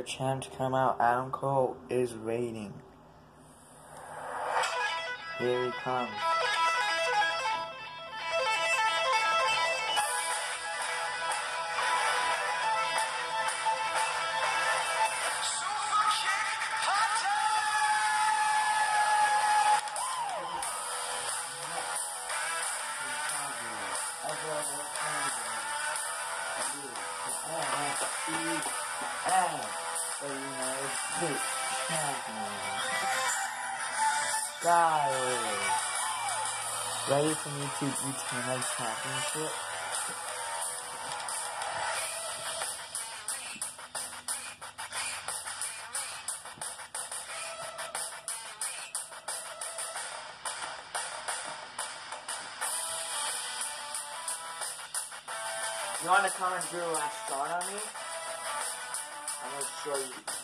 Champ to come out, Adam Cole is waiting. Here he comes. Guys, ready for me to retain my championship? You want to come and do a last shot on me? I'm to show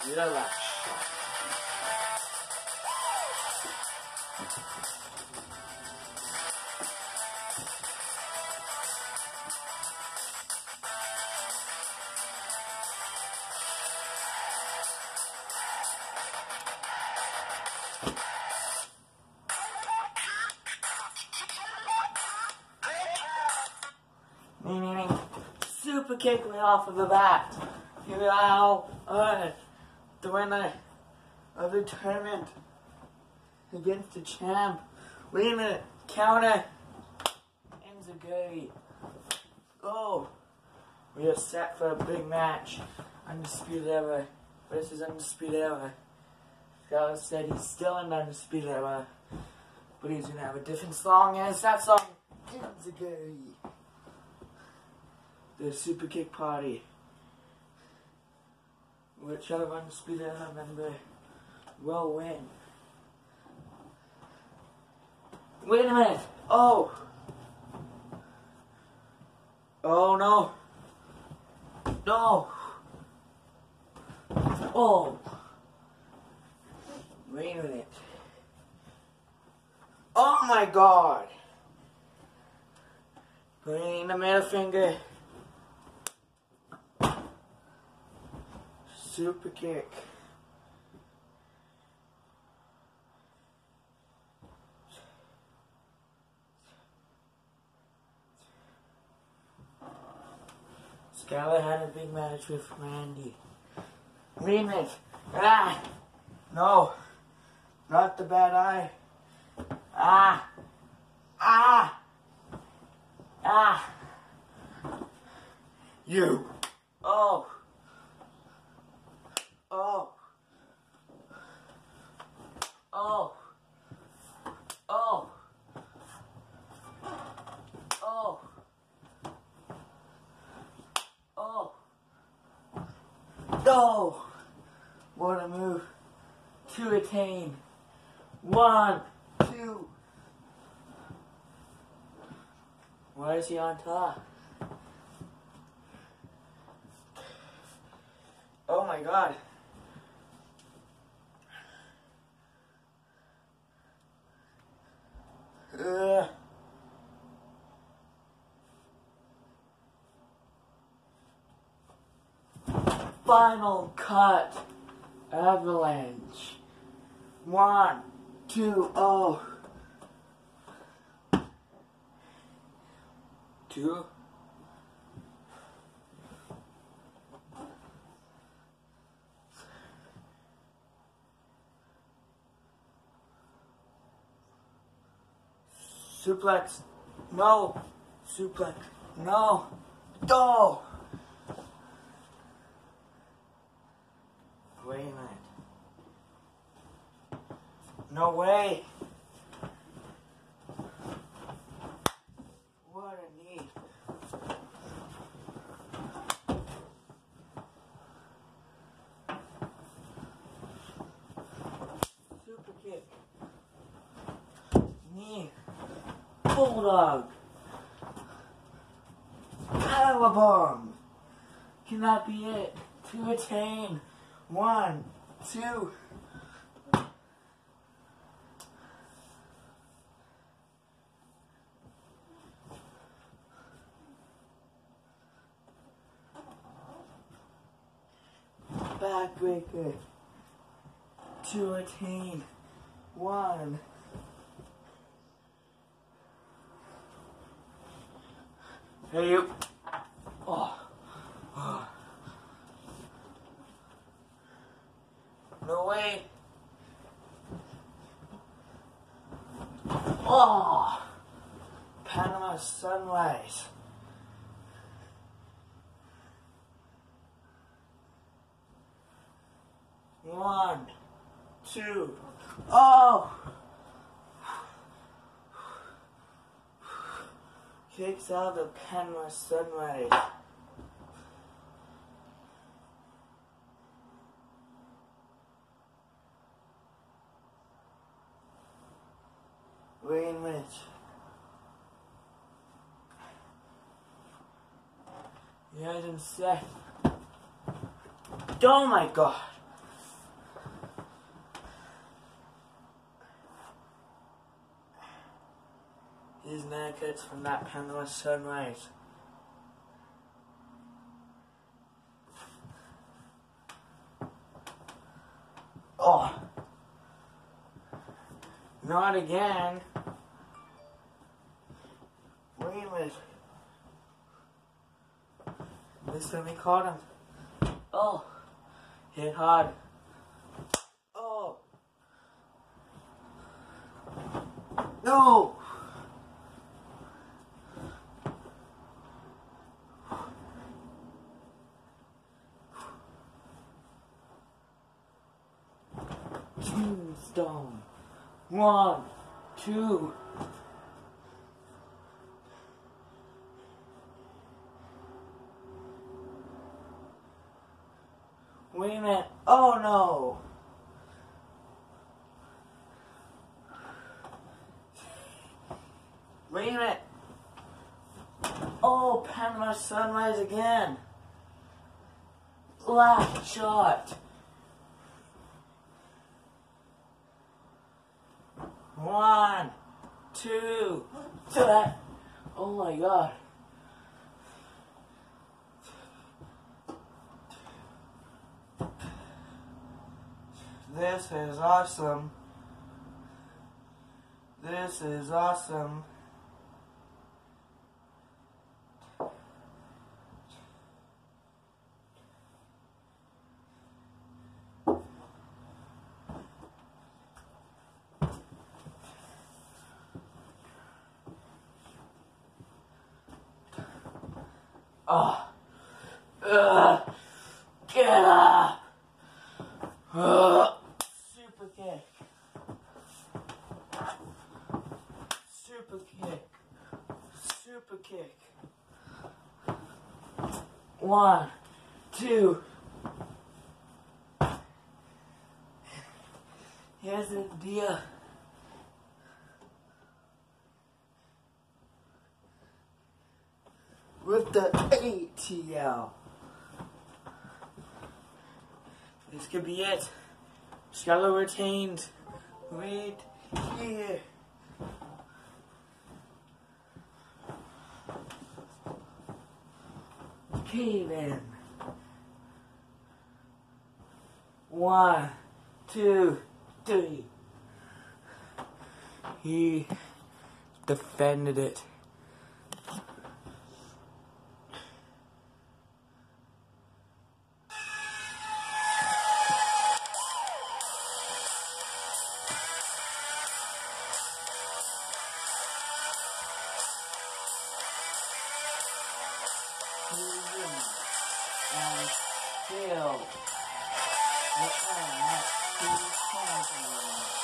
you the last super kick right off of the bat. You know, uh, the winner of the tournament against the champ. Wait a minute, counter. Enziguri. Oh, we are set for a big match. Undisputed Era versus Undisputed Era. Scott said he's still in Undisputed Era, but he's gonna have a different song as that song. Enziguri the Super Kick Party. Whichever undisputed member well win. Wait a minute! Oh! Oh no! No! Oh! Wait a minute. Oh my god! Putting the middle finger. Super kick. Skylar had a big match with Randy. Remix. Ah! No. Not the bad eye. Ah! Ah! Ah! You. Oh. Oh. Oh. Oh. Oh. Oh. No. What a move to attain. One, two. Why is he on top? Oh my god. Ugh. Final cut. Avalanche. One, two, oh. Two. Suplex. No. Suplex. No. No. Wait a minute. No way. What a knee. Super kick. Knee. Bulldog. Powerbomb. Can that be it? To attain. One, two. Tiebreaker to attain one. Hey you. Oh. oh. No way. Oh. Panama sunrise. One, two, oh! Kicks out the Panama sunrise. Wayne Rich. He hasn't said. Oh my god. Nuggets from that Panama sunrise. Oh. Not again. This time he caught him. Oh. Hit hard. Oh. No. Tombstone. One, two. Wait a minute. Oh no. Wait a minute. Oh, Panama sunrise again. Last shot. One, two, three. Oh my god. This is awesome. This is awesome. Oh. Ugh. Get up. Ugh. Super kick. Super kick. Super kick. One, two. Here's the deal. with the ATL. This could be it. Shallow retained right here. Cave in. One, two, three. He defended it. And still the end to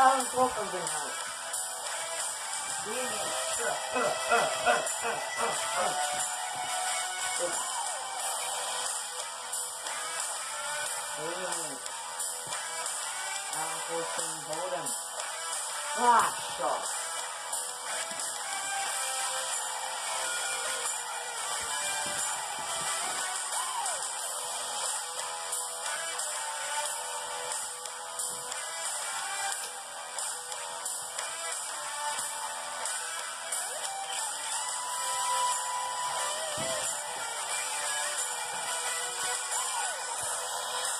Alan Cooper's holding. Flash shot.